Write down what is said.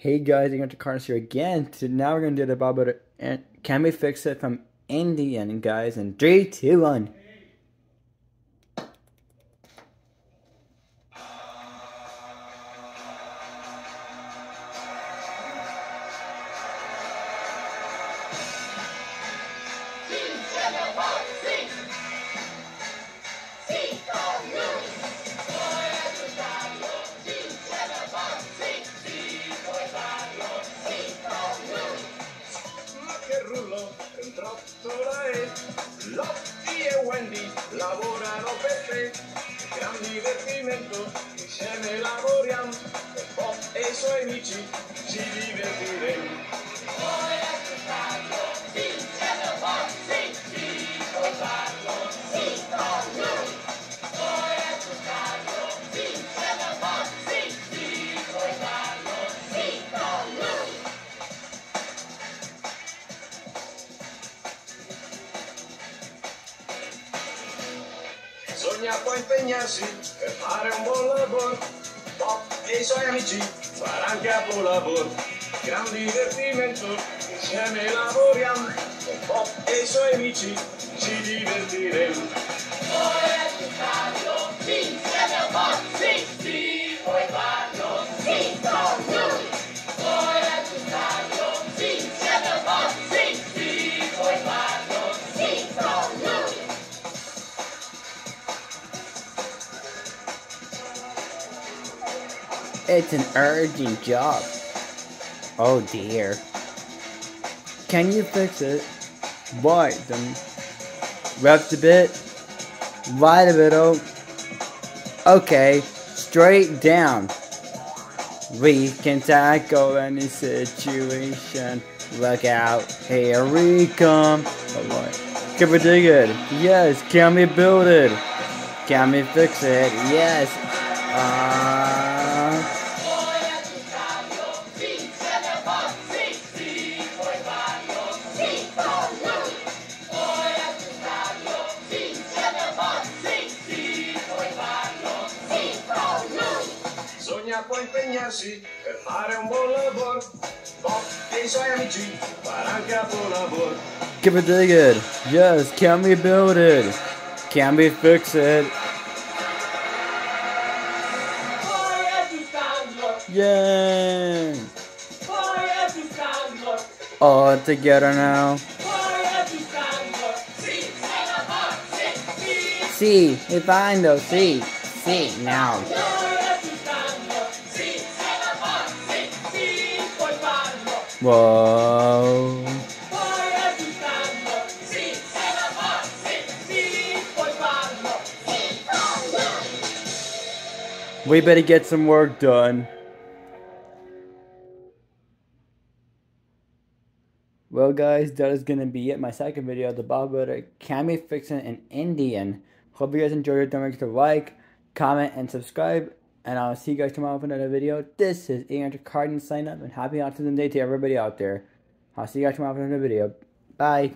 Hey guys, I'm going to Carlos here again. So now we're going to do the Bob and Can We Fix It from Italian, guys. In 3, 2, 1. Trottola e Lotti e Wendy lavorano per te gran divertimento insieme lavoriamo e Bob e i suoi amici ci divertiremo Bisogna poi impegnarsi per fare un buon lavoro. Bob e i suoi amici faranno capolavoro. Gran divertimento, insieme lavoriamo. Con Bob e i suoi amici ci divertiremo. Poi è più It's an urgent job. Oh dear. Can you fix it? Why? Then left a bit, right a little. Okay, straight down. We can tackle any situation. Look out, here we come. Alright. Can we dig it? Yes. Can we build it? Can we fix it? Yes. Uh, Bisogna poi impegnarsi per fare un buon lavoro. Bob e i suoi amici faranno capolavoro. Can we dig it? Yes. Can we build it? Can we fix it? Poi è Yay! poi è più caldo. All together now. Poi è più caldo, sì, sei la forza, sì. See, we find those. See, see now. Lui. We better get some work done. Well, guys, that is gonna be it. My second video, the Bob Builder can be fixing an Italian. Hope you guys enjoyed it. Don't forget to like, comment, and subscribe. And I'll see you guys tomorrow for another video. This is Andrew Carden sign up and happy Autism Day to everybody out there. I'll see you guys tomorrow for another video. Bye.